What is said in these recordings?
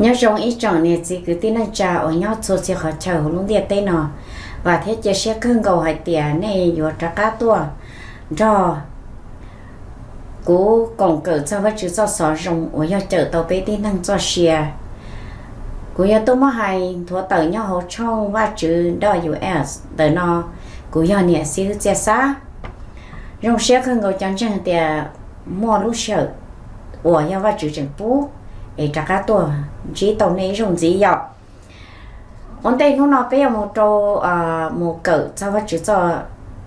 nhớ trong ít chọn này chỉ cứ tin là cha ở nhau số chỉ họ chờ luôn địa tên nó. Và thế chỉ sẽ cơn cầu hai tiền này vừa trả cá tua. Cho cú còn cỡ cho vật chữ cho sọ rồng ở nhau chờ tàu bé tin năng cho xe cú nhau tôi mới hay thua tờ nhau hỗ trong và chữ đó US tờ nó cú nhau này xíu chia xa rồng sẽ cơn cầu chẳng chẳng tiền mua lúc sợ. Ở nhau và chữ chẳng bút ấy trả cá tua chỉ tàu này dùng gì vậy ổn định nó nói bây giờ một trâu à một cỡ cho vật chữ cho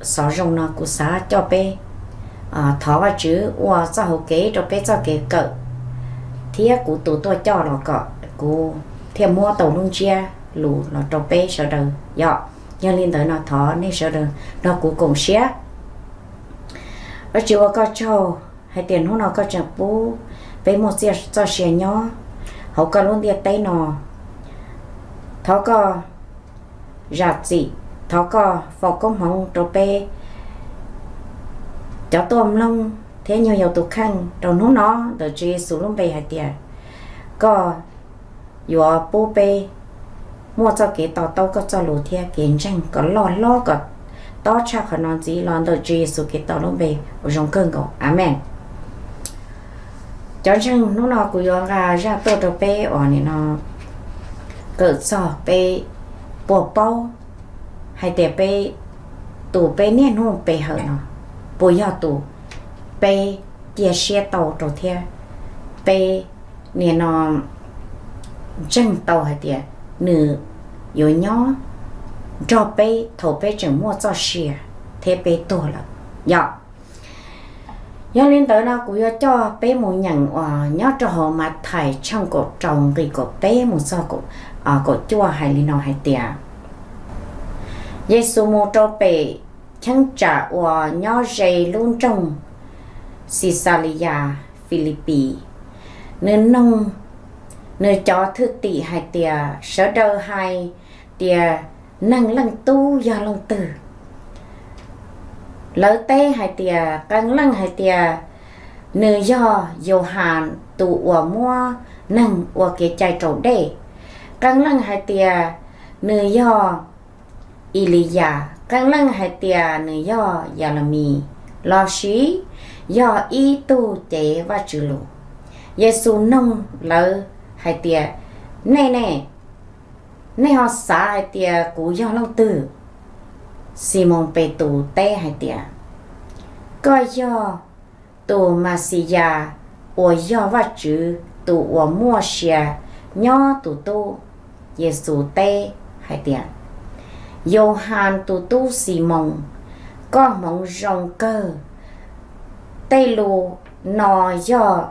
sọ rồng nó cũng xá cho bé. À thọ và chữ và cho hậu kế, cho bé cho kế cỡ. Thì cũng tụ tôi cho nó cỡ của thêm mua tàu luôn chia lù nó cho bé sợ đời dọ. Nhớ liên tới nó thọ nên sợ đời nó cũng cùng xé và chữ có cho hay tiền nó nó có chẳng bố về một xe cho xe nhỏ họ cả luôn địa tay nó thọ có giặt gì thọ có phò công hồng trò bê. Cho tôm lông, thế nhiều nhiều tụ khăn. Trong nó nó đợi chỉ xuống lông bê hạt tiền có dùa bố bê. Mua cho cái tàu tàu có cho lũ thia. Kiến tranh có lo lo, có. To cha khả năng gì, lo đợi chỉ xuống cái tàu lông bê ở trong cơn cầu amen cho chăng nó nó cũng yo ra ra tổ cho bé ở này nó cỡ sọ bé bộ bao, hay để bé tụ bé nè, nó bé hở nó. Bùi giờ tụ bé chia xe tàu trâu thia bé nè nó chân tàu hay tiệt nữ yo nhỏ cho bé thổ bé chẳng mua cho xe, thế bé tổ là dạ do liên tới nó cũng cho bé một nhận ờ nhớ cho họ mà thầy trong cổ trồng thì cổ bé một sao cổ à ờ, cổ chua hay lên nó hay tiệt Giêsu một cho bé chẳng trả và nhớ dây luôn trong Caesarea Philippi. Nên nông, nơi cho thư tỷ hay tia sở đơ hay tia năng lăng tu do lòng từ lỡ tê hai tia căng lăng hai tia nữ do dầu hàn tụ ở mua, nâng ở kia chạy trổ đê. Căng lăng hai tia nữ do Elijah căng lăng hai tia nữ do Yalami lo xí, do y tu chế và chữ lụ Giêsu nông, lỡ hai tia nè nè nè họ xả hai tia cú do lâu tử Simon Petu tê hai tia coi yo, tu mà si ya, ở yo va chữ tu ở mua xia, nhỏ tu tu Giêsu tê hai tia Johann tù tu Simon có mong rong cơ. Tê lù nò yo,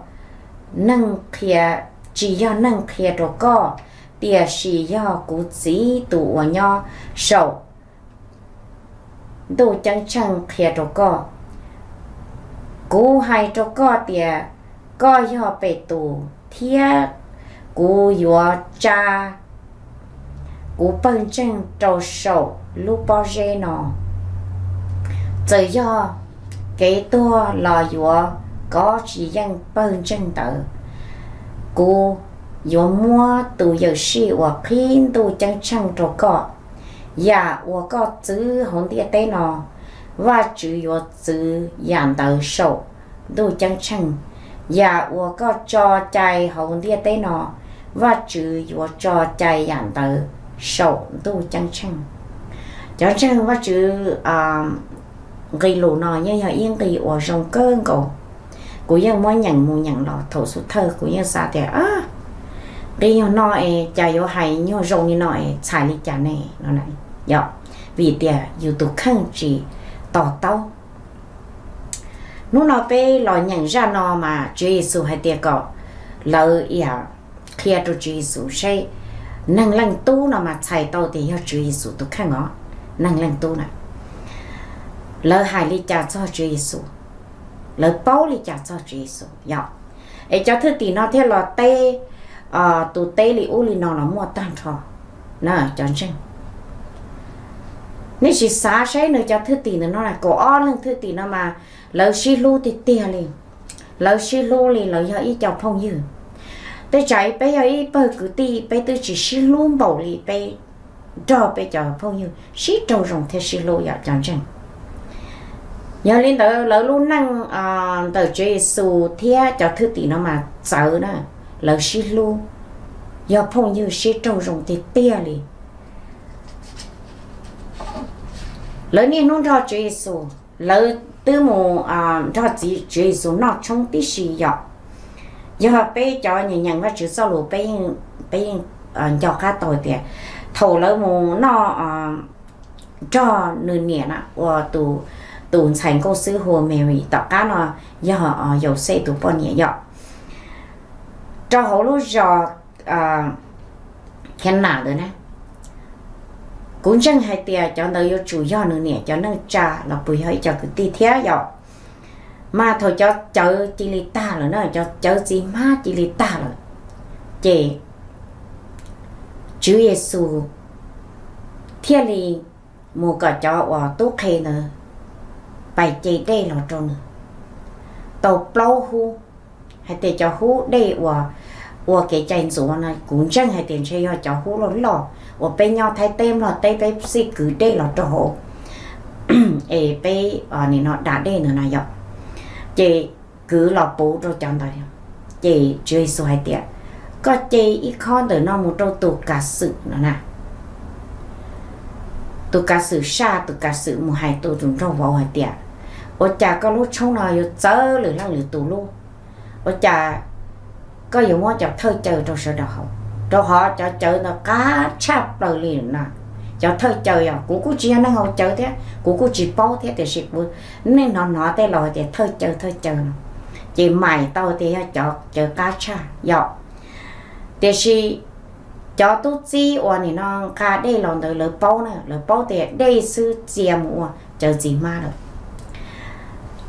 nâng kia chỉ yo nâng kia đồ co. Tia chỉ yo cú chỉ tu ở nho sầu đồ chẳng chẳng kia cho có cú hai cho có tia có do bê tù thia cú yo cha, cú bận chân trâu sầu lúc bao giờ nó giờ do cái tua là yo có chỉ dân bận chân tự cú yo mua tù giờ shi hoặc khi tù chẳng chẳng cho có và wa có chữ hồng địa tế nó và chữ yo chữ yan đầu sầu tu chẳng chẳng và có cho chạy hồng địa tế nó và chữ yo cho chạy yan đầu sầu tu chẳng chẳng chẳng chẳng và chữ gây lù nó như là yên kỳ ở trong cơn cổ, của dân mỗi nhận mua nhận lọ thổ số thơ của dân xa thì à cái nó nói chạy vô hay như rong như nói xài đi chả này nó này dạ vì tiền yêu tụ khăn chỉ tỏ tao. Nó nó bé lo nhận ra nó mà Chúa Giêsu hay tiền cọ lỡ ya à, khi à cho Chúa Giêsu say năng lăng tu nó mà chạy tao thì hiểu Chúa Giêsu tụ khăn ngó. Năng lăng tu này lỡ hại lý cha cho Chúa Giêsu lỡ bao lý cha cho Giêsu dạ ấy cho thứ tí nó theo lo tê ờ, à tụ tê lý u lý nó nó mua tan thọ. Nè chọn chân nếu chỉ xa say nữa cho thứ tỷ nữa, nó là cổ o lên thứ tỷ nó mà. Lỡ xí lu thì tiền liền. Lỡ xí lu liền, lỡ giờ ý chọc phong dư tới chạy bây giờ ý bơ cứ ti bây tôi chỉ xí luôn bảo lì bây cho bây giờ phong như xí trâu rồng theo xí lô giờ chẳng chẳng giờ lên tới lỡ luôn năng ờ, à tờ chế su thia cho thứ tỷ nó mà sợ nữa lỡ xí lô giờ phong như xí trâu rồng thì tiền liền. Lỡ nên nó cho chế su lỡ tư mù à cho chỉ chế su nó trong tí xí dọc. Giờ bây cho nhà nhận và chữ sau lũ bây bé à, cho cá tội tiền thầu lỡ mù nó à, cho nửa nhẹ nè và tụ tụ thành cô sư hồ Mary tập cá nó, giờ à, dầu xe tụ bao nhẹ giờ cho hậu lúc giờ à khen nào rồi nè cũng chẳng hay tiền cho nó yêu chủ do nữa nè, cho nó trả là bùi hơi, cho cái tí thế giờ mà thôi cho chợ chỉ lì ta rồi nó, cho chợ gì mà chỉ lì ta rồi chị Chúa Giêsu thiên lì một cái cho và tốt khe nữa bài chị đây là tròn nữa tàu plau hu hay để cho hu đây và và cái chân số này cũng chẳng hay tiền chơi cho hu lo lo và bên nhau tem là tay tay xí cứ đây là chỗ, hộ ê bé ờ, này nó đã đây nữa này vậy chị cứ lọ bố rồi chọn thấy chị chơi xoay tiệt có chị ít con từ nó một trâu tụ cả sự nữa nè. Tụ cả sự xa tụ cả sự một hai tụ chúng trong vào hai tiệt ở chả có lúc trong nó yêu chớ lửa lăng lửa tụ luôn. Ở chả có nhiều món chả thơ chờ trong sở đạo cho họ cho chờ nó cá chắp rồi liền nè. Cho thời chơi à cũng cũng chỉ nó ngồi chờ thế cũng cũng chỉ bao thế thì xịt bụi nên nó nó thế rồi để chơi trời chơi trời chỉ mày tao thì cho chờ cá cha dọ thì xịt cho tu chi và này nó cá đây lòng nó lỡ bao nè. Lỡ bao thì đây sư chia mua chờ gì mà rồi.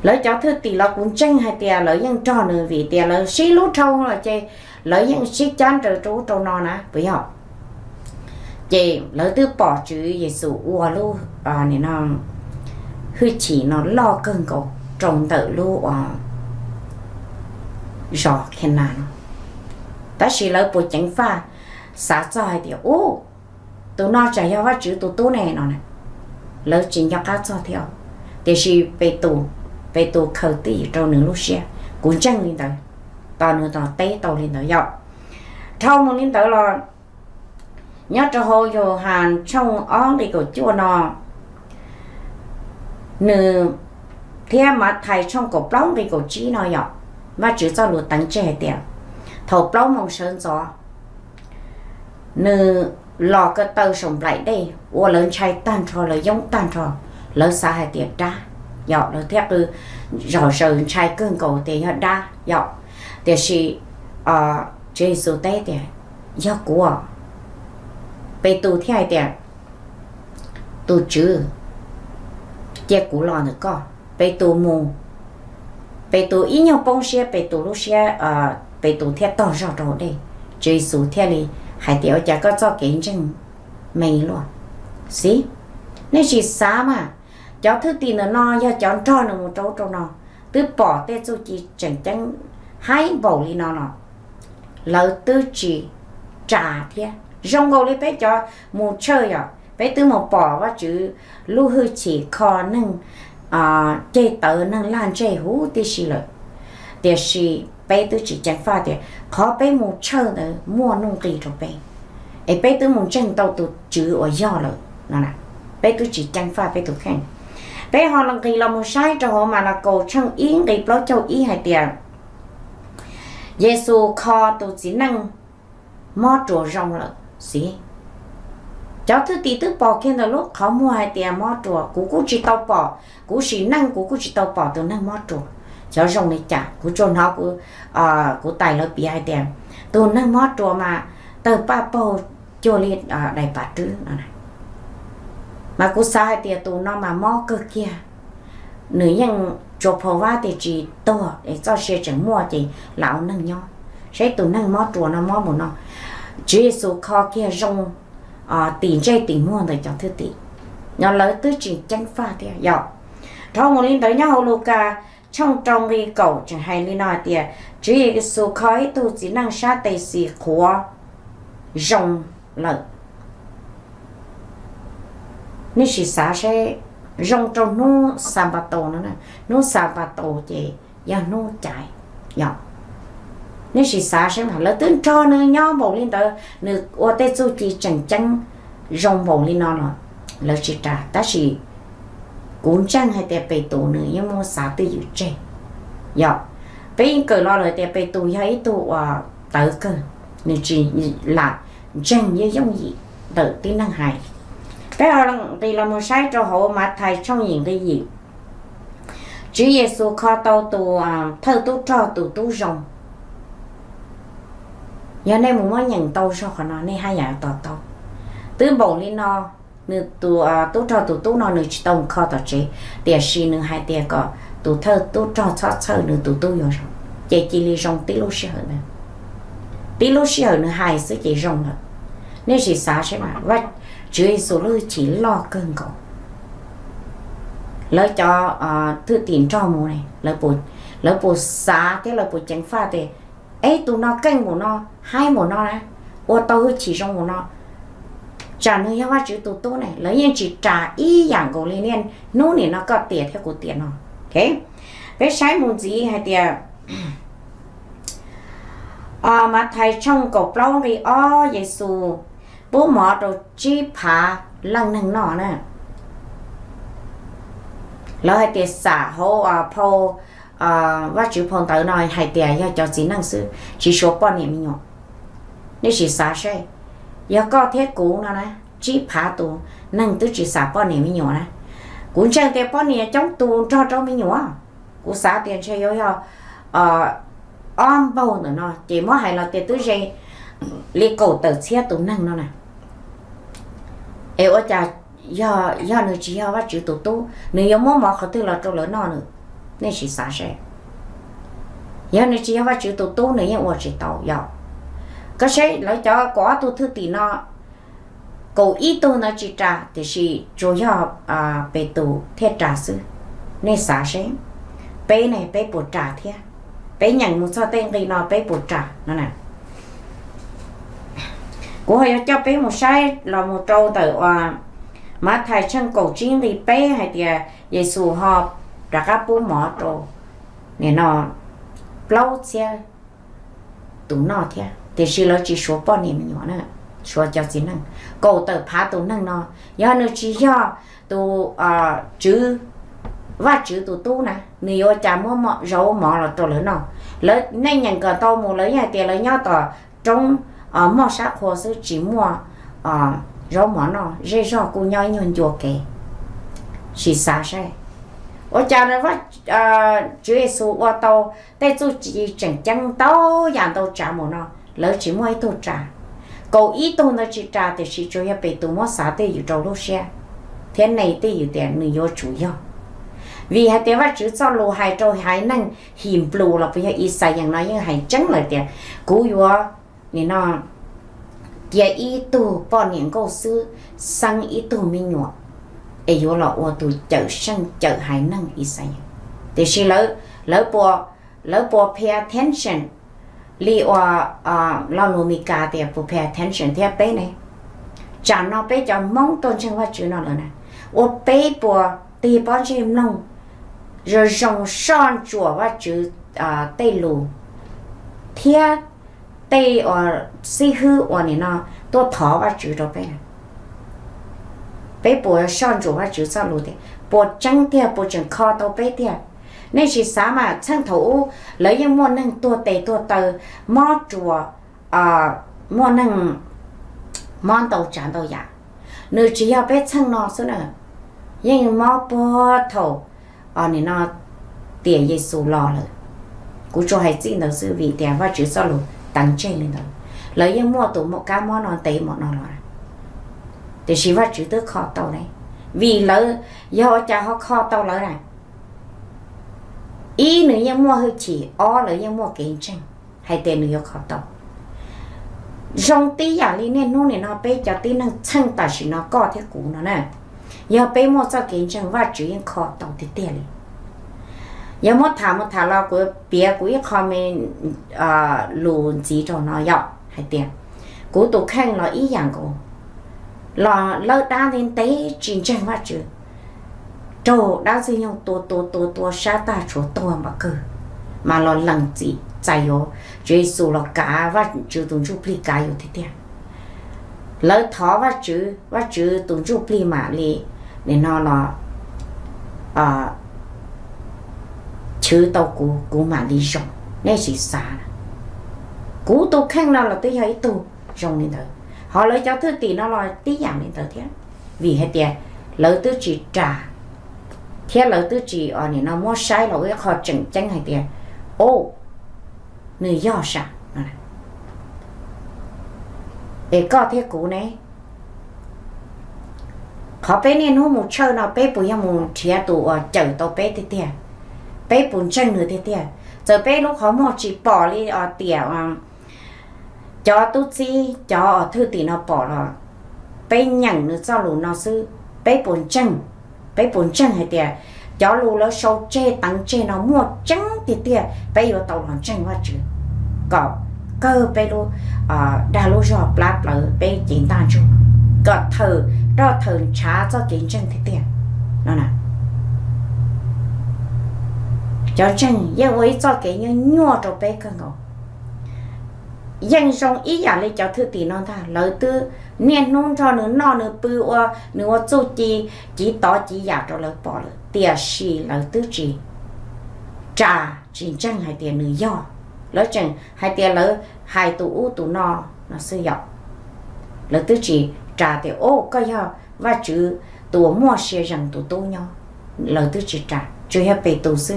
Lỡ cho thứ tỷ là cũng tranh hay tiền lỡ nhân trò nữa vì tiền lỡ xí lú trâu là chơi lấy những chiếc chăn trở chỗ trâu nó nè với họ. Chị lấy từ bỏ chữ Giêsu ua lu à nên nó, hư chỉ nó lo cơn cổ, trồng tự lu à rõ khen nào ta chỉ lấy bộ chánh pha xả cho thì, ô, tụi nó chạy ra phát chữ tụi tụi này nó này lấy chính cho cá cho theo. Thì chỉ về tụ về tụ khởi tỷ trong nửa lúc xe cũng chẳng lên tới tao nữa tao té tao lên tới dọc thâu một lên tới là nhớ cho hồ vô hàn, trong ong đi của chua nọ. Nữ thế mà thầy trong cổ plong đi của chi nọ dọc mà chỉ cho lụt tấn trẻ tiền thầu plong mong sơn gió. Nữ lò cái tàu sống lại đây ô lớn chai tan trò là giống tan trò, lớn xa hai tiền đa dọc là thép từ, rõ ràng chai cơn cầu thì hết đa 但是啊，这做代点要过，被多添一点，多吃，结果了那个被多木，被多一年半些被多那些啊，被多添多少多的，这做添哩还得要加个做见证，没了，是，那是啥嘛？cháu thứ tiền là no do cháu cho nó một chỗ cho nó tứ bỏ tê su chỉ chẳng chẳng hai bộ li nó nó lỡ tư chỉ trả thế. rong gầu lấy bé cho một chơi à bé tư một bỏ và chữ lu hư chỉ kho nâng à chơi tớ nâng lan chơi hú tí xí lợi. Thì xì, bé tư chỉ chẳng pha thì khó bé một chơi nữa mua nông kỳ rồi bé. Ấy bé tư một chân tàu tụ chữ ở do lợi. Nè nè bé tư chỉ chẳng pha bé tư khen. Bé họ lần kỳ là một sai cho họ mà là cầu chân yến kỳ bao châu y hay tiền Giêsu kho tổ chỉ năng mò trổ rong là gì cháu thứ tí thứ bỏ kia là lúc khó mua hai tiền mò trổ, cú cú chỉ tàu bỏ cú chỉ năng, cú cú chỉ tàu bỏ từ năng mò trổ. Cháu rong này chả cú trôn nó, cú à cú tài lợi bị hai tiền từ năng mò trổ mà từ ba bầu cho lên à đại bà trứ này. Mà cú sai tiền tụ nó mà mò cơ kia. Nữ nhân cho phá va thì chỉ to để cho xe chẳng mua thì lão năng nhau sẽ tụ năng mót chùa, nó mót một nó. Chỉ số kho kia rong à tiền chơi tiền mua rồi cho thứ tỷ nhỏ lấy tứ chỉ chân pha thì à, dọ trong một linh tới nhau Luca. Trong trong đi cầu chẳng hay đi nói thì chỉ số khói tu chỉ năng sát tây xì khóa rong lợi. Nếu chỉ xả sẽ rong trong nó sàm bà tổ nó nè. Nó sàm bà tổ chị và nó chạy. Ya nếu chỉ xả sẽ hả, lỡ tướng cho nó nhau bầu lên đó nước ô tê chú chỉ chẳng chẳng rong bầu lên nó rồi lỡ chỉ trả ta chỉ cũng chẳng hay tè bề tổ nữa nhưng mà xa tư dự trẻ ya bây giờ lo rồi, tè bề tổ hay tổ à tới cơ. Nên chỉ là chẳng như giống gì, tự tin năng hại cái là thì là một sai cho họ mà thầy trong những cái gì? Chúa Giêsu kho tàu tù à, thơ tu cho tù tu rồng. Giờ này muốn mới nhận tàu sao khỏi nó này hai nhà tàu tàu từ bầu lên nó nữ tù à, tu cho tù tu nó nữ chỉ tông kho tàu chế tiền xì nữ hai tiền có tù thơ tu cho cho thơ nữ tù tu rồi rồi chỉ chỉ li rồng tí lúc hơn nè tí lúc hơn nữ hai sự chỉ rồng nữa nên chỉ xả sẽ mà vậy chơi số Giêsu chỉ lo cơn cậu. Lỡ cho uh, thư tiền cho mù này lỡ bộ lỡ bộ xá thế lỡ bộ chẳng pha thế ấy tụi nó canh của nó hai mù nó này ô tô chỉ trong của nó. Trả nơi hoa chữ tụ tụ này lấy nhiên chỉ trả y dạng của lên nên nô này nó có tiền theo của tiền nó. Ok với sai một gì hay tiền à mà thầy trong cổ lâu thì ô Giêsu bố mọ đồ chi phá lăng nâng nọ nè. Lỡ hay tiền xả hô à po à và chữ phong tử nói hay tiền giờ cho chỉ năng sư. Chỉ số bao nhiêu mình nhọ nếu chỉ xả xe, giờ có thế cũ nó nè? Chỉ phá tu năng tứ chỉ xả bao nhiêu mình nhọ nè. Cũng chẳng tiền bao nhiêu trong tu cho cho mình nhọ cũng xả tiền chơi yo yo à ờ, om bao nữa nó chỉ mỗi hay là tiền tứ gì li cầu tờ xe tu năng nó nè eo cha giờ giờ nữa chỉ giờ bắt chữ tụ tu nếu giờ mua mà khó tư là trâu lớn nó nữa. Nên chỉ xả sẽ giờ nữa chỉ giờ bắt chữ tụ tu nếu giờ chỉ tàu giờ cái sẽ lấy cho quá tu thứ tỷ nó cầu ý tu nó chỉ trả thì chỉ chủ yếu à bề tu thiết trả sư nên xả sẽ bề này bề bổ trả thiết bề nhận một số tên gì nó bề bổ trả nó nè của họ cho bé một sai là một trâu từ à mà thầy chân cầu chiến thì bé hay thì Giêsu họ đã các bố mỏ trâu. Nè nó lâu xe tụ nó thế thì chỉ là chỉ số bao nhiêu nhỏ nữa số cho chỉ năng cầu từ phá tụ năng nó giờ nó chỉ do tụ à chữ và chữ tụ tu nè. Nếu cha mua mỏ rau mỏ là trâu lớn nó lớn nên nhận cả tàu mua lấy nhà tiền lấy nhau tỏ trong ở mò sát hồ sư chỉ mua ở rau mỏ nó dễ rau cũng nhau nhon chùa kề chỉ xa sẽ ở cha nó vắt chúa Giêsu qua tàu tay chú chỉ chẳng chẳng tàu dạng tàu trả một nó lỡ chỉ mua tàu trả cầu ý tàu nó chỉ trả thì chỉ cho ya bị tàu mua xả têอยู่ trâu lúc xe thế này têอยู่ tiền người vô chủ yếu vì hai tiếng vắt chữ cho lô hai trâu hai năng hiểm bù là bây giờ ý saiอย่างnói nhưng hai trắng là tiền cú yếu nè nó tia ý tu bỏ niệm câu sư sang ý tu mình nhọ ấy vô là ô tu chở sang chở hải năng ý sai thì chỉ lỡ lỡ bỏ lỡ bỏ pay attention li oa à ờ, lo nu mi ca thì bỏ pay attention thì bé này. Chẳng nó bé cho mong tôn chân hoa chữ nó là nè. Ô, bé bỏ thì bỏ chim nông. Rồi dùng son chùa hoa chữ à tây lù. Thiệt tây ở si hư ở này nó tôi thọ và chữ đó bé bé bố son chủ và chữ sao luôn thế bố trắng thế bố chẳng kho tao bé thế nên chỉ sao mà chân thủ lấy những món năng tua tệ tua tờ mò chùa à món năng món tàu chán tàu giả nếu chỉ 要 bé chân nó số nữa nhưng mò bố thầu ở này nó tiền Giêsu lo rồi cú cho hay chỉ nó sự vì tiền và chữ sao luôn tăng trên lên đó lấy những mua tụ một cá món non tệ một non rồi thì chỉ phát chữ tức khó tàu này. Vì lỡ, do cha họ khó tàu lỡ này ý nữa những mua hơi chỉ ó lỡ những mua kiến tranh, hay tiền nữa khó tàu. Trong tí giả lý nên nó này nó bé cho tí năng chân ta chỉ nó có thế cũ nó nè. Giờ bé mua cho kiến tranh và chữ yên khó tàu thì tiền giờ một à hay là lỡ đa đến tế chiến tranh mà chứ? Trâu đã sử dụng tua tua tua tua sa ta chỗ tua mà cơ mà lo lần gì chạy yo Giêsu là cả và chữ tung chú pli cả yo thế tiền lỡ thọ và chữ và chữ tung chú pli mà lì, nên nó là à ờ, chứ tao cú cú mà đi rong nên chỉ xa cú tu khen nào là tôi thấy tu rong nên thôi họ lấy cho thứ tỷ nó là tí giảm nên thôi thế vì hết tiền lỡ tôi chỉ trả thế lỡ tôi chỉ ở này nó mua sai là cái họ chỉnh chân hay tiền ô nơi do sao để có thế cũ này họ bé nên hôm một chơi nó bé bùi một chia tụ ở chở tàu bé thế tiền bé bún chân nữa thế tiền giờ bé lúc khó một chỉ bỏ đi ở tiền à cho tu chi cho ở thư tỷ nó bỏ rồi bé nhận nữa cho lù nó sư bé bún chân. Bé bún chân hay tiền cho lù nó sâu chê tăng chê nó mua trắng thì tiền bé vô tàu lòng chân quá chứ. Có cơ, bé lu à ờ, đa lu cho plap lỡ bé chỉ tan chú. Có thử đó thử trả cho chiến chân thế tiền nó nào cho chân yêu ấy cho cái như nhua cho bé cơ ngộ. Dân trong ý giả lấy cho thư tỷ nó ta lỡ tư nên nôn cho nữa nó nữa bự oa nữa chú chi, chỉ tỏ chỉ giả cho lỡ bỏ lỡ. Tiền xì lỡ tư chỉ trả chiến chân hai tiền nữ do. Lỡ chân, hai tiền lỡ, hai tụ u tụ no, nó sư dụng lỡ tư chỉ trả thì ô có do và chữ tụ mua xe rằng tụ tu nhau lỡ tư chỉ trả chưa hết bị tụ sư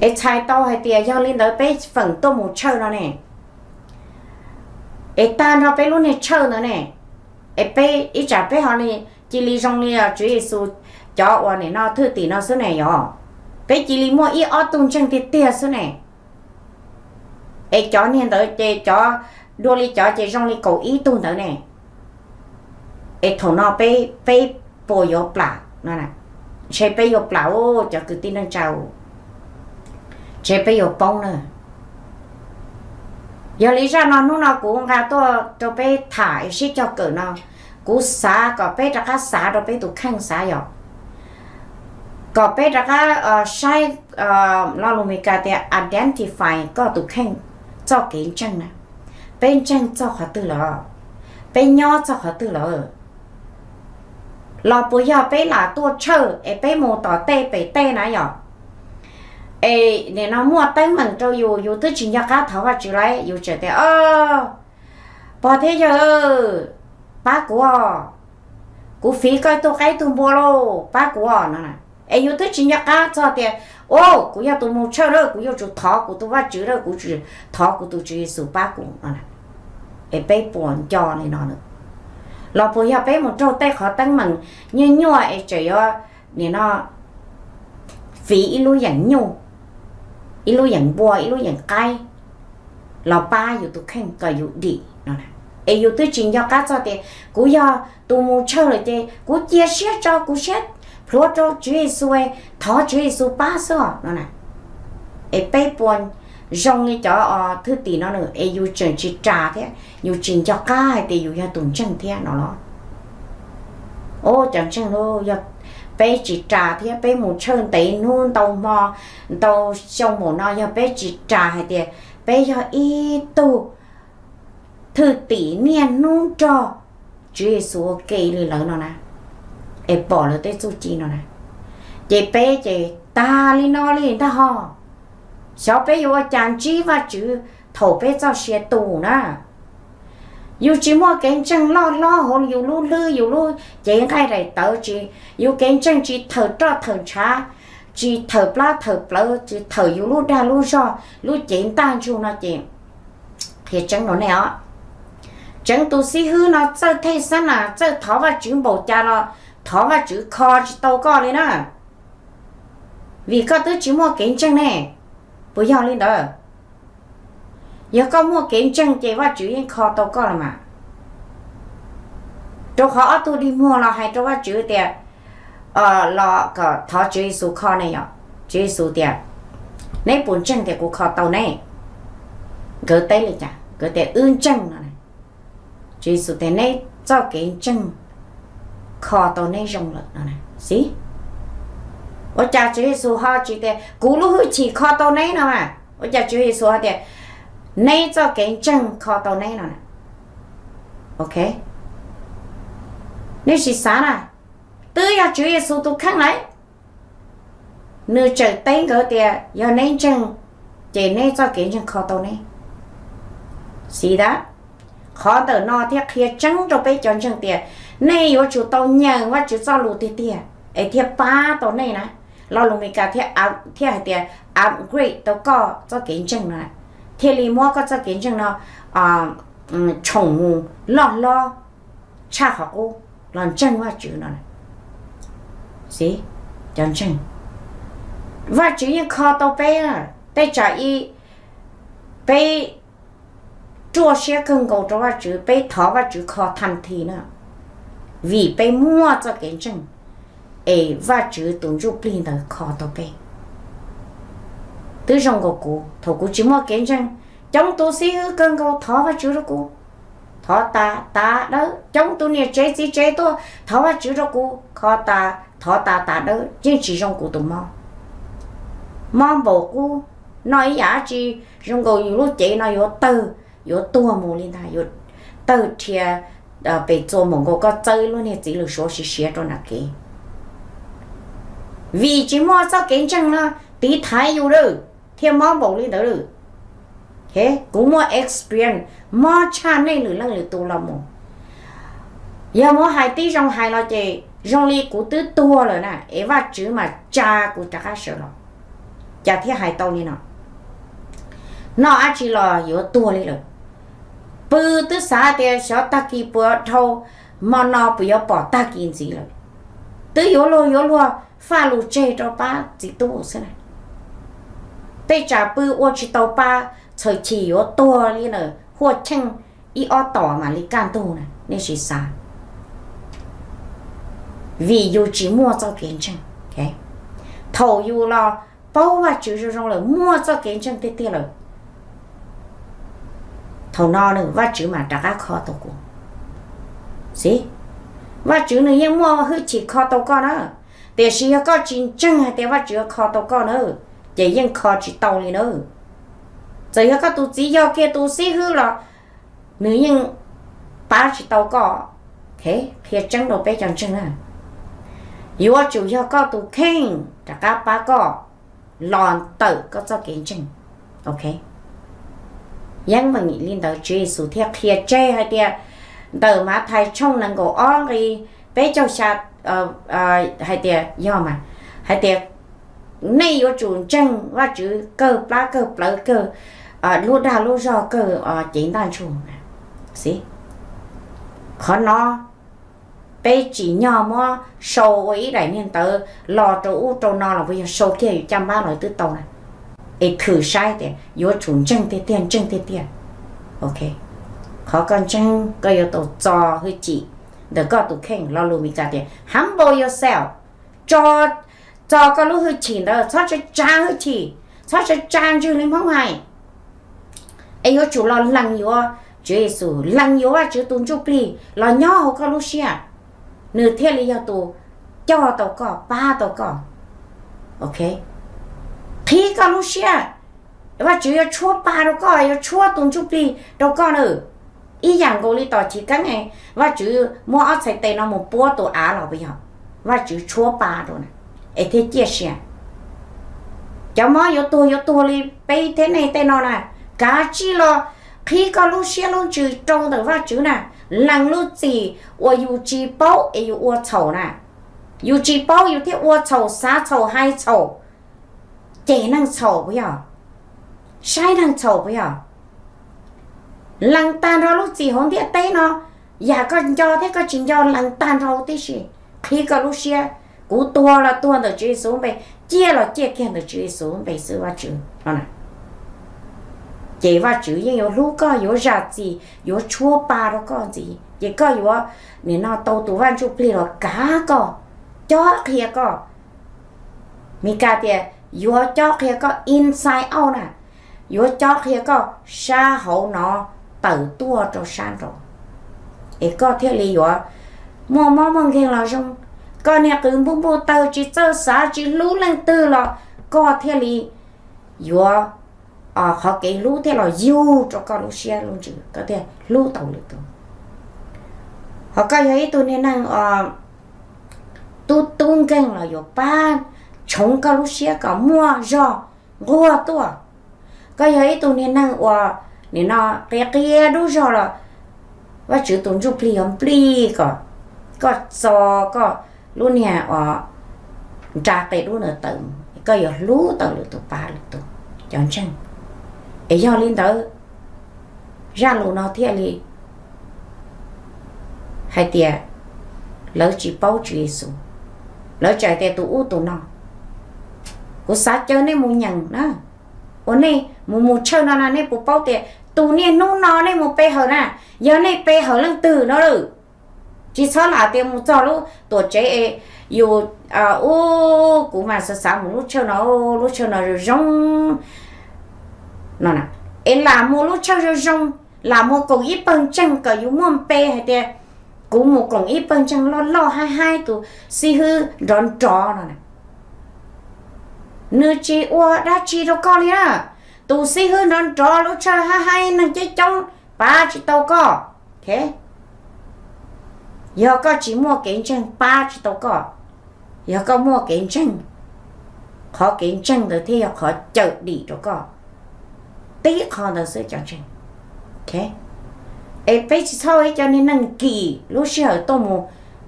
ấy chạy to hay tiền giao lên tới bé phần tô một chơi nó nè. Ấy ta nó bé luôn nè, chơi nữa nè. Ấy bé ít trả bé họ nè? Chỉ li trong nè, chú Giêsu cho ở này nó thứ tỷ nó số này rồi bé chỉ li mua ít ở tung chân thì tiệt số này ấy cho nên tới chơi cho đua li cho chơi trong lý cầu ý tung tới nè. Ấy thổ nó bé bé bồi vô plà nó nè. Chơi bé vô plà ô cho cứ tin anh chào chế bây giờ bông nữa giờ lý ra nó nó nó cũng ra to cho bé thải xí cho cỡ nó cú xá có bé ra cái xá rồi bé tụ khăn xá rồi có bé ra cái sai lo lùm cái cái identify có tụ khăn cho kiến chân nè bên chân cho họ tự lo bên nhỏ cho họ tự lo lo bây giờ bé là tua chơi bé mù tỏ tê bé tê nãy rồi ê nè nó mua tay mình cho dù dù tới chuyện nhà cá thảo và chữ lại dù trở thế ơ, bỏ thế giờ ba của cú phí coi tôi cái tôi mua lô ba của nó nè dù tới chuyện nhà cá cho thì ô, cú ya tôi mua chơi rồi cú ya chủ thọ cú tôi va chữ rồi cú chữ thọ cú tôi chữ số ba của nó nè ê, bé buồn cho này nó nữa. Lọ bùi ya bé một trâu tay khó tăng mình như nhua, ê chỉ nè nó phí lu dạng nhu cay ba tu cả đi cho cá cho cú rồi cú cho cú cho xuôi ba số buồn rong cái cho thứ tỷ nó nữa ai yu chừng chỉ trả thế yu chính cho cá thì yu ra tuần chân thế nó lo ô chẳng chừng đâu bé chỉ trả thì bé một chân tế luôn tàu mò, tàu trong một nó ya bé chỉ trả hay thì bé cho y tu, thư tỷ niên luôn cho Chúa Giêsu kể lời lớn nó nè. Em bỏ 了 tới su chi nó nè. Chị bé chị ta li nó li ta ho sao bé yêu chàng chi và chữ, thầu bé cho xe tù nè dù chỉ mua cái chân lo lo hồn, dù lu lư, dù lu chỉ cái này tớ, chỉ dù cái chân chỉ thở cho thở cha chỉ thở pla thở pla chỉ thở dù lu đa, lu cho lu chỉ tan chu nó chỉ thì chân nó này á chân tu sĩ hư nó chơi thế sân à chơi thọ và chữ bầu cha nó thọ và chữ kho chỉ tàu co lên nè vì có tớ chỉ mua cái chân này bây giờ lên đó giờ có mua kiếm chân chế và chữ yên kho tàu có là mà. Trong khó tôi đi mua là hay trong chữ tiền ờ là có thọ chữ số kho này ạ chữ số tiền nếu bốn chân thì cũng kho tàu này gỡ tay lại chả. Gỡ tay ươn chân này. Chữ số tiền này cho cái chân kho tàu này rồng lợn này. Sí, ở cha chữ số họ chữ tiền cú lúc chỉ kho tàu này nào mà. Ở cha chữ số họ tiền nay cho cái chân khó tàu này nè. Ok? Nếu chỉ sáng à tư ya chú yếu số tu khăn lại nửa trời tay gỡ tiệt giờ nay chân, chỉ nay cho cái chân khó tàu này xí đó. Khó tờ no thiết kia chân cho bé chọn chân tiệt nay yo chú tàu nhận và chú cho lù tiệt tiệt ấy thiết ba tàu này nè. Lo lùng mình cả thiết áo thiết hay tiệt upgrade tàu co cho cái chân này thiết lý mua có cho kiến chừng nó à chồng lo lo cha họ cô làm chân qua chữ nó này gì chân chân và chữ như kho tàu bé à bé trả y bé chua xe cần cầu cho và chữ bé thọ và chữ kho thành thì nữa vì bé mua cho kiến chừng ấy và chữ tụng chụp lên là kho tàu bé tư rong gò cụ thầu cụ chỉ mua kiến chăng trong tu sĩ hư cân gò thọ và chữ đó cụ thọ ta ta đó trong tu niệm chế gì chế tu thọ và chữ đó cụ khó ta thọ ta ta đó chính chỉ trong cụ tụ mong mong bộ cụ nói giả chi trong gò như lúc chế nói yếu từ yếu tua mù lên ta yếu từ thì ờ, bị cho mong gò có chơi luôn này chỉ là số xí xí cho nà kì. Vì chỉ mua cho kiến chăng là tí thái yêu đâu thêm mong bộ lên đó rồi thế cũng mua experience mua cha này lửa lăng lửa tu lòng mù giờ mua hai tí trong hai lo chè, trong ly của tứ tua rồi nè ấy và chữ mà cha của cha khác sợ nó, cha thiết hai tàu như nào nó á chỉ là yếu tua đi rồi bự tứ xã thì sợ ta kỳ bữa thâu mà nó bây giờ bỏ ta kỳ gì rồi tứ yếu lo yếu lo pha lù chê cho ba chỉ tu thế này tây trả bư ô chỉ tàu ba trời chỉ ô to li nè hoa chân y ô tỏ mà li can tu nè nên chỉ sao vì yêu chỉ mua cho kiến chân, ok? Thầu yêu lo bao và chữ cho trong là mua cho kiến chân tê tê rồi. Thầu no nữa, và chữ mà trả các kho tàu của gì và chữ này nhưng mua hư chỉ kho tàu con đó để xí có chính chân hay để và chữ kho tàu con nữa chỉ yên khó chỉ tàu đi nữa. Chỉ có tu chỉ do kia tu sĩ hư là nữ nhưng ba chỉ tàu có. Thế kia chân đầu bé chân chân à yếu chủ yếu có tu khen trả các ba có. Lòn tử có cho kiến chân. Ok. Yang mà nghĩ lên tới chế số thiệt thiệt chê hay tiệt tờ mà thầy trong năng cổ on thì bé cho sa ờ ờ hay tiệt do mà. Hay tiệt nay vô chuồng chân và chữ cơ ba cơ lỡ cơ à lô đào lô do cơ à chính đàn chuồng xí khó nó bé chỉ nhỏ mà sâu ấy đại niên tớ lò trâu u trâu nó là bây giờ sâu kia trăm ba nói từ tàu này ấy thử sai thì vô chuồng chân thế tiền chân thế tiền ok khó con chân cơ yếu tố cho hơi chỉ được có tụ khen lo lù mi cả tiền humble yourself cho cho cái lúc hư chỉ đó sao cho trang hư chỉ. Sao cho trang chứ lên phong hay. Ấy yếu chủ lo lăng yếu chúa Giêsu lăng yếu à chúa tuôn chúc đi lo nhỏ hồ cái lúc xia à. nửa thế lý yếu tu cho tàu cỏ, ba tàu cỏ. Ok. Khi cái lúc xia à. và chúa yêu chúa ba tàu cỏ yêu chúa tuôn chúc đi tàu cỏ nữa. Ý rằng cô li tỏ chỉ cái này và chúa mua ở sai tay nó một bữa tổ á là bây giờ. Và chúa chúa ba rồi này ấy thế chia sẻ. Cháu mới yếu tu yếu tu li bây thế này thế nọ này, cá chi lo, khi có lúc xe lúc chữ trong đầu vào chữ nè. Lăng lúc gì và u chi bao yêu u chầu nè. U chi bao u thế u chầu sa chầu, hai chầu. Chế năng chầu bây giờ. Sai năng chầu bây giờ. Lăng tan ra lúc gì hôm thế tay nó. Nhà có cho thế, có chuyện cho lăng tan ra thế gì khi có lúc xe cú tua là tua được chữ xuống về chia là chia kia được chữ xuống về sự và chữ. Đó này. Chỉ và chữ nhưng có lúc có có ra gì có chua ba đó có gì. Chỉ có có nên nó tàu tụ văn chụp liền là cá có chó kia có mi cả thì có chó kia có inside out nè. Có chó kia có sa hậu nó, tự tua cho san rồi. Ấy có thế lý có mua mua mong khen là xong con nhà cứ bung bung tàu chỉ cho xã chỉ lú lên tư là có thiết lý yo à họ cái lú thế là yêu cho con lú xe luôn chứ. Có thể lú tàu được tàu. Họ cái ấy tôi nên năng à tu tung kênh là yo ba chống cái lú xe cả mua do ngô tua cái ấy tôi nên năng à nên nó cái kia đủ rồi là và chữ tuần chụp pli ông pli có có cho có lúc nhà ở trả cái lúc ở tận. Cái giờ lú tờ lú tụ ba lú tụ. Chọn chân. Ấy do lên tới ra lú nó thiệt li hay tia lỡ chỉ bao chữ Giêsu lỡ chạy tia tụ u tụ nó. Cô sát chơi nên mua nhận đó. Ôn này mua mua chơi nó là nên bộ bao tia tụ nên nô nó nên mua bê hở nè. Giờ này bê hở lăng từ nó rồi chỉ cho là tiền một cho lúc tổ chế yêu à ô cũng mà sao sao một lúc chơi nó lúc chơi nó rồi rong nó nè em làm một lúc chơi rồi rong làm một cổng ít bằng chân cả yêu mồm bê hay thế cũng một cổng ít bằng chân lo lo hai hai tụ si hư rón trò nó nè nữ chị ô đã chị đâu có liền à tụ si hư rón trò lúc chơi hai hai nàng chơi trong ba chị tao có thế okay giờ có chỉ mua kiện chân ba chỉ tao có giờ có mua kiện chân họ kiện chân rồi thì họ chở đi đó có tí khó là sẽ chọn chân ok ấy bây giờ sau ấy cho nên năng kỳ lúc xưa tôi mua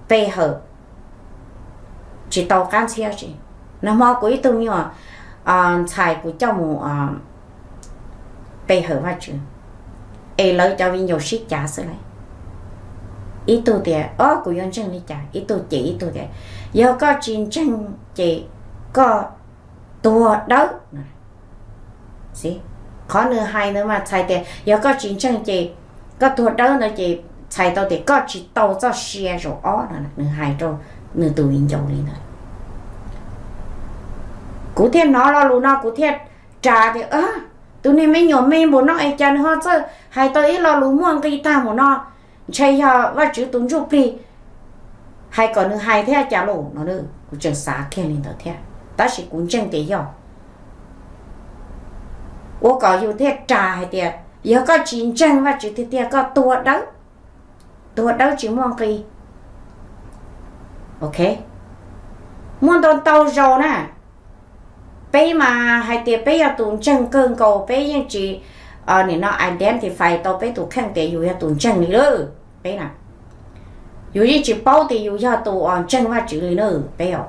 về hở chỉ tàu can xe chỉ nó mà quý tôi như à xài của cháu mua à về hở vào chứ, ấy lấy cho mình nhiều ship trả sẽ lại ít tu tiền ở của dân chân đi chả, ít tu chỉ ít tu tiền giờ có chiến tranh chỉ có tua đó, gì khó nữa hai nữa mà chạy tiền giờ có chiến tranh chỉ có tua đó nữa chỉ chạy tàu thì có chỉ tàu cho xe rồi. Ó nữa nữa hai rồi nữa tụ in dầu đi nữa. Cú thiên nó lo lù nó cú thiên trả thì ơ tụi này mấy nhỏ mấy bố nó ai chân họ chứ. Hai tôi ít lo lù muông cái ta một nó chơi họ và chữ tụng chụp đi hai còn nữa, hai thế à, chả lộ nó nữa cũng chẳng xả kia lên đó thế à. ta chỉ cũng chẳng cái nhau. Ô có yêu thế trà hay thế à? giờ có chín chân và chữ thế thế có tua đâu tua đâu chỉ mong kỳ ok. Muốn đón tàu rồi nè. Bây mà hai tiệp bây giờ tụi chân cơn cầu, bây giờ chỉ ờ nên nó identify tao bây tụi khăn tiệp dù là tụi chân nữa bây nè, dù như chỉ bao thì dù cho tụi ăn chân và chữ nữa bé ạ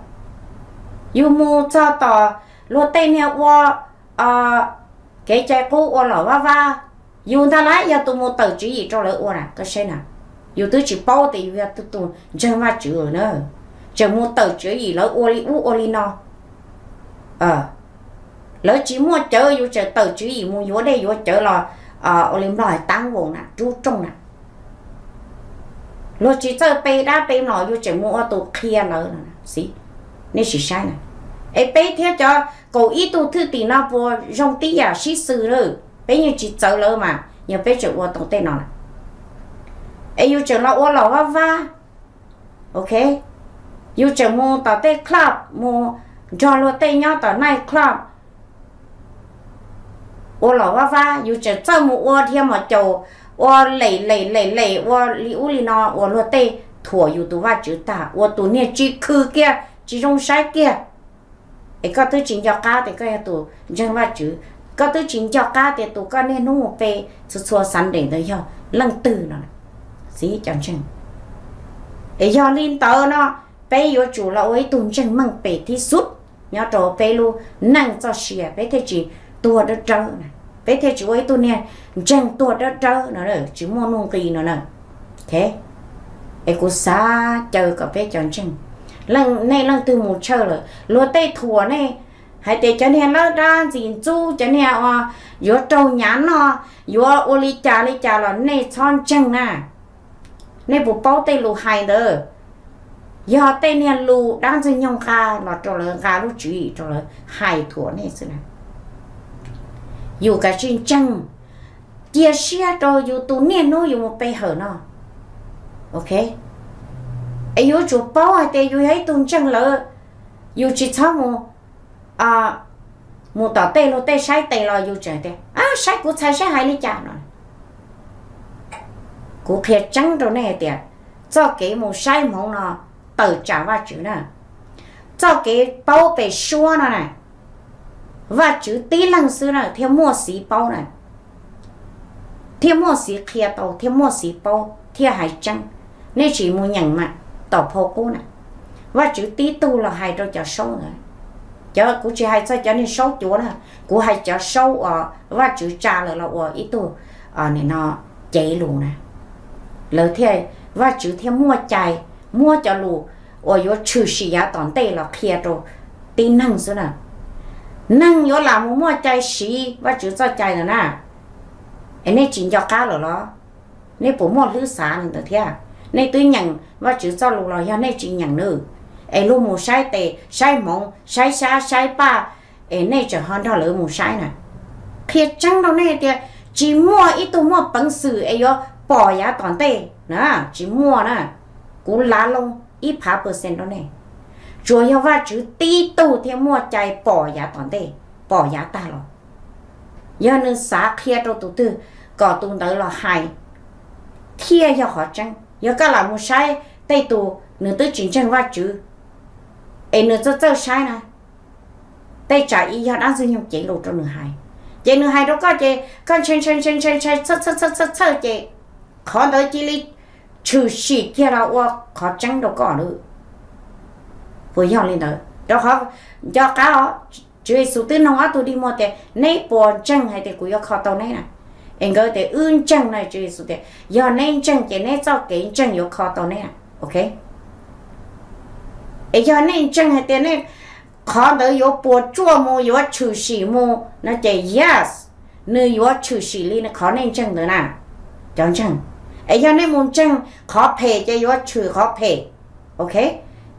dù mua cho tò lo tên nè qua à, cái trái cô qua lò va va. Dù ta lại giờ tụ mua tờ chữ gì cho lỡ qua nè cái xe nè dù tôi chỉ bao thì giờ tụ tụ chân va chữ nữa chờ mua tờ chữ gì lỡ qua li u qua li no. Ờ. Lỡ chỉ mua chợ dù chờ tờ chữ gì mua ờ, vô đây vô chợ là ờ olim lim tăng vùng nè chú trung nè nó chỉ chờ bê đã bê nọ vô chỉ mua ô kia lỡ nè. Xí. Nên chỉ sai nè. Ấy bê theo cho cậu ít tu thứ tí nó vô, rong tí à xí sư rồi bây như chỉ chờ lỡ mà nhiều bây chỉ vô tổng tên nó nè. Ấy vô chỉ nó vô lò hoa va. Ok. Vô chỉ mua tao tê club, mua cho lo tê nhau tao này club. Vô lò hoa va, vô chỉ chờ mua ô thêm mà chầu ô lầy lầy lầy lầy ô li u li nó ô lo tê thua yêu tu va chữ ta ô tu nè chỉ khư kia chỉ trong sai kia ấy có tôi chính cho cá thì cái tụ chân va chữ có tôi chính cho cá thì tụ có nên nung một bề số số sẵn để tới nhau lăng từ nó gì chẳng chừng ấy do linh tờ nó bé yêu chủ là ấy tụi chân măng bề thì suốt nhớ trò bé lu năng cho xìa bé thế chỉ tua đất trâu này bé thế chủ ấy tụi nè chẳng tua đó trơ nó rồi chỉ mua nung kỳ nó nè thế ấy cũng xa chờ cà phê chọn chừng lần này lần từ một chờ rồi, lúa tây thua này hay để cho nên nó ra gì chú cho nên à vô trâu nhán ờ, nó vô ô li trà li trà là này son chừng à. Này bộ bao tây lù hay đó giờ tây này lù, đang dừng nhông ca nó cho là gà lúc chỉ ý cho là thua này xí này dù cả chuyện chân chia sẻ cho dù tụ niên nó dùng một bề hở nó ok? Ai yêu chủ bao ai tê yêu hay tung chân lỡ. Yêu chỉ cho một à một tỏ tê lo tê sai tê lo yêu trời tê. À sai của sai sai hai lý chả nó. Của kia trắng rồi này tiệt cho cái một sai mong nó tự trả vào chữ nè. Cho cái bao bề xua nó này và chữ tí lần xưa nè, theo mua xí bao này thiên mua sĩ kia tàu thiên mua sĩ bao thiên hải trăng. Nên chỉ muốn nhận mà tàu phô cô nè. và chữ tí tu là hai đôi cho sâu nữa. Cho cũng chỉ hai sao cho nên sâu chúa là của hai cho sâu ở và chữ trà là là ở ít tu ở này nó chạy luôn nè. Lỡ thế, và chữ thiên mua chạy mua cho lù. Ở chỗ trừ sĩ giá toàn tê là kia rồi tin năng số nè. Năng yo làm mua chạy sĩ và chữ cho chạy nữa nè anh ấy chỉ cho cá rồi đó. Nên bố mua lứa xả nữa thế à. nên tôi nhận và chữ cho lù là nên chỉ nhận nữa ai lu mua sai tệ, sai mong sai xa, sai ba. Ai nên trở hơn đó lỡ một sai nè. Khi chẳng đâu này thì chỉ mua ít tôi mua bằng sự ai yo bỏ giá toàn tệ. Nè, chỉ mua nè. Cú lá lông, ít phá percent đó này. Chủ yếu là chữ tí tu thì mua chạy bỏ giá toàn tệ, bỏ giá ta rồi giờ nên xã kia đâu tụ tư có tụ tới là hai kia cho họ chăng giờ các là một sai tây tụ nửa tới chính chân và chữ em nửa cho cho sai này tây trả ý giờ đang sử dụng chế độ cho nửa hai chế nửa hai đó có chế con chân chân chân chân chân sắt sắt sắt sắt sắt chế khó tới chỉ lý trừ sĩ kia là qua khó chăng đâu có nữa vừa nhau lên đó đó khó cho cá họ chú số tư nông á tôi đi mua thì nay bỏ trắng hay thì cũng có khó tàu này nè anh gọi thì ươn trắng này chú số thì giờ nên trắng thì nên cho cái trắng có khó tàu này ok ấy giờ nên chân hay tiền nên khó đỡ yếu bỏ chua mua yếu trừ xì mua nó chỉ yes nơi yếu trừ xì li nó khó nên chân nữa nè chẳng chân ấy giờ nên muốn chân khó phê cho yếu trừ khó phê ok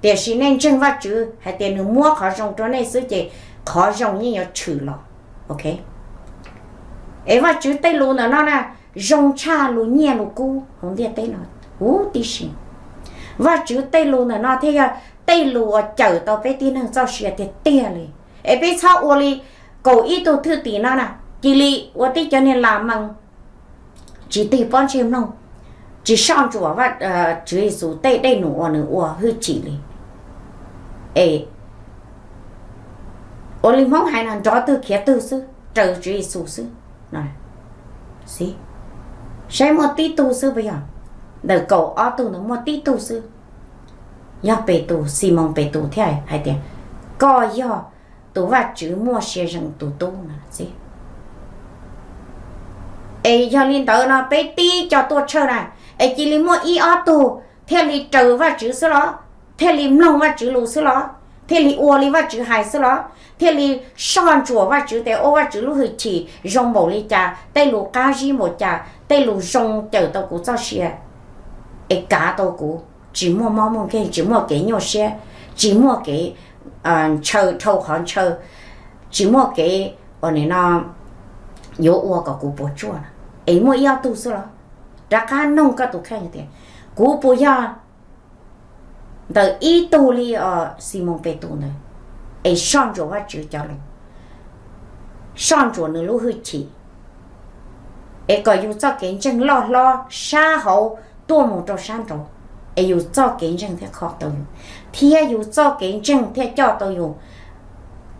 để sĩ nên chân và trừ hay tiền mua khó dùng cho nên sự chỉ khó dùng như nhau trừ lo ok ấy và chữ tây luôn nữa nó là dùng cha luôn nhẹ luôn cu không biết tây nó ú tí xí và chữ tây luôn nữa nó thế tây lùa chở tao bé tin hàng sau sửa thì tia li ấy bé sau ô li cầu ít tổ thư tí nó nè chỉ li ô tí cho nên làm bằng chỉ tỷ bọn chim nông chỉ sang chùa và chỉ số tây đây nụ ô nụ ô hư chỉ li ấy ô li mong hai nàng cho từ kia từ sư trở chỉ số sư nói, xí, sẽ một tí tu sư bây giờ. Đời cầu ở tu nó một tí tu sư nhớ bề tu xì mong bề tu, thế à, hay tiền. Có ya tu và chữ mua xe rừng tu tu mà gì ấy cho linh tớ nó bề tí cho tôi chơi này. Ấy chỉ li mua y ở tu theo lý trừ và chữ số đó theo lý nông và chữ lù số đó thế li ô li và chữ hai số đó. Thế li son chùa và chữ, tế ô và chữ lu hơi chỉ rong bầu li cha tây lu cá gì một cha tây lu rong chờ tàu cũ cho xe. Ấy cá tàu cũ chỉ mua mò mua cái chỉ mua cái nhiều xe, chỉ mua cái à ờ, chờ, thâu hòn chờ. Chỉ mua cái ở này nó yếu ua cả cú bố chua ấy mua yêu tu số sửa ra cá nông cả tu khen như thế. Cũ bố ya từ ý tu li ở Simon Petu này. Ấy sang chỗ và chữ cho luôn. Sang chỗ nữa lúc hư chỉ ấy có yêu cho kiến chân lo lo xa hậu, tua một trò sang chỗ ấy yêu cho kiến chân thế khó tao yêu thì yêu cho kiến chân thế cho tao yêu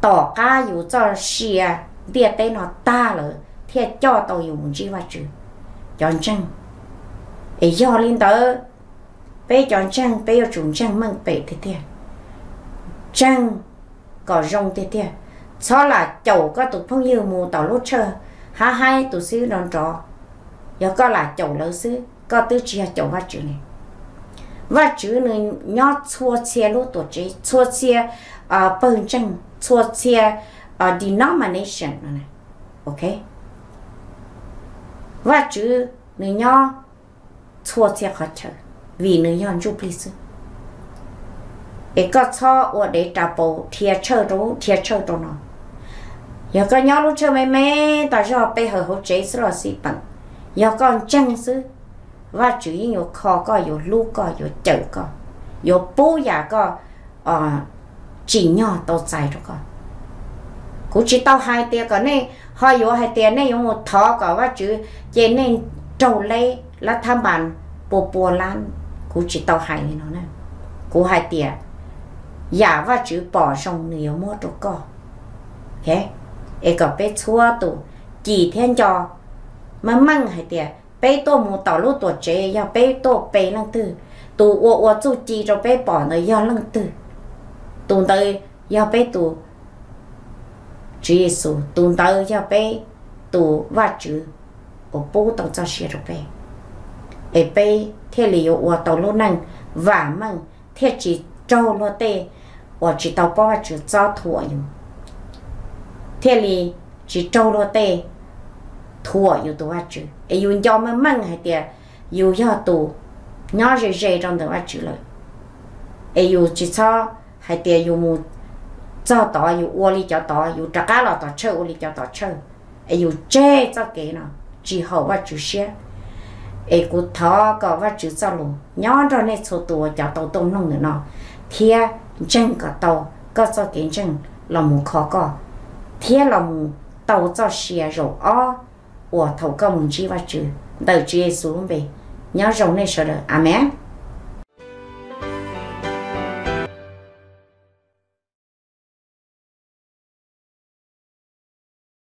tỏ ca yêu cho xìa địa tên nó ta rồi thế cho tao yêu muốn gì vậy chứ chọn chân. Ấy do lên tới bây chọn chăng, bây giờ chúng chăng măng bé thế thế chân có rong thế thế cho là chậu có tụt phong yêu mù tàu lốt chờ ha hai tụ xứ đòn trò. Giờ có là chậu lỡ xứ có tư chia chậu vắt chữ này. Vắt chữ này nhỏ chua chia lốt tổ chế chua chia ờ, à bần chân chua chia à ờ, denomination này ok? Vắt chữ này nhỏ chua chia khó chờ vì này nhỏ chụp lịch sử ấy có cho ở để trả bộ thiệt chơi đó thiệt chơi đó nó. Giờ có nhau lúc chơi mẹ mẹ ta cho bây giờ hỗ trợ sẽ là gì bằng giờ con chân sư và chủ yếu nhiều khó có nhiều lúc có nhiều chợ có. Nhiều bố già có ờ chỉ nhỏ tao dài đó có. Cũng chỉ tao hai tiền có này họ yếu hai tiền này dùng một thọ có và chữ chế nên trâu lê là tham bản bộ bộ lan cú chỉ tao hại nó nè cú hai tiền giả và chữ bỏ xong nhiều mua đồ co, ok ấy có bé chua tụ chỉ thiên cho mà măng hai tiền bé tô mù tàu lúc tổ chế ya bé tô bé lăng tư. Tụ ô ô chú chỉ cho bé bỏ nó ya lăng tư. Tụ tới ya bé tụ chỉ số tụ tới ya bé tụ và chữ ở bố tàu cho xe rồi bé ở bây thế liệu của tàu lô nè, và măng thế chỉ cho nó để và chỉ tàu bao chỉ cho thua อยู่ thế li chỉ trâu nó tê. Thua อยู่ตัว chứ ở dùng cho mà măng hay đi, yêu tiệt dù cho tù. Nhỏ rề rề trong ตัว chứ rồi ở dùng chỉ cho hay đi yêu một cho tỏ yêu ua li cho tỏ dù trả cá lọ tỏ chơi ua li cho tỏ chơi ở dùng chê cho cái nào. Chỉ học và chủ xe ai cú thọ có và chữ sao luôn nhỏ đó này số tuổi cho tàu tôm nông nữa nó thì chân cả tàu, có cho kiến chân là mù khó có. Thế là mù, tàu cho xe rồi ó của thầu công chỉ vật và chữ. Đầu chữ xuống về. Nhớ rồng này sợ được amen.